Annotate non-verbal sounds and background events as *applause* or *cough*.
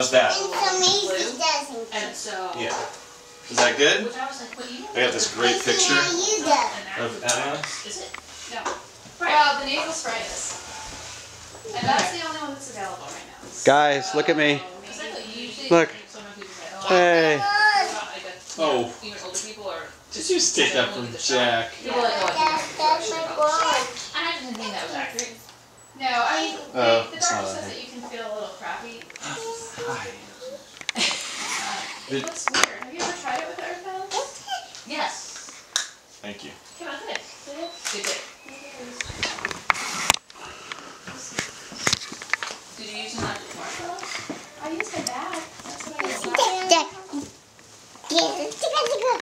How's that? And so Macy doesn't. And so. Yeah. Is that good? Which I was like, what you I got this great picture Now of Emma. Is it? No. Well, the nasal spray is. And that's the only one that's available right now. Guys, look at me. It's like usually Look. someone who's like, oh, Hey. I thought, I guess, you Oh. know, even older people or Did you just take that from Jack? people like, oh, I That's, my boy. I didn't think that was accurate. No, I mean, Oh, the, the doctor says that. that you can feel a little crappy. *gasps* Hi. it looks weird. Have you ever tried it with our phones? Yes. Thank you. Come on, finish. Did you use an magic marker? I used my bag. That's what I used.